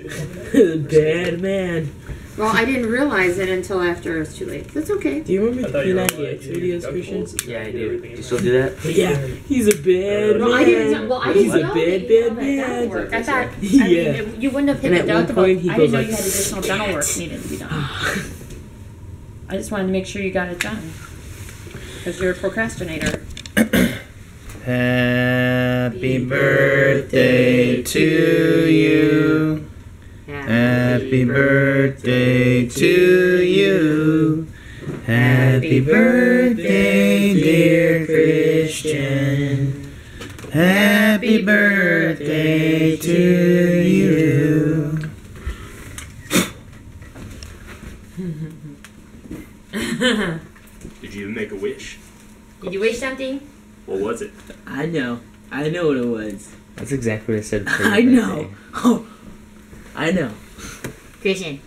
Bad man. Well, I didn't realize it until after it was too late. That's okay. Do you remember I the thought you were P90X videos, Christian? Yeah, I do. Do you still do that? Yeah, he's a bad Well, I man. didn't. Well, I didn't he's a know bad, bad had that man. work. I thought. I Yeah. mean, it- you wouldn't have hit And the at one point I didn't know like, you had additional dental work needed to be done. I just wanted to make sure you got it done. Because you're a procrastinator. Happy birthday to you. Happy birthday to you. Happy birthday, dear Christian. Happy birthday to you. Did you even make a wish? Did you wish something? What was it? I know. I know what it was. That's exactly what I said. I know. Oh, I know. Christian,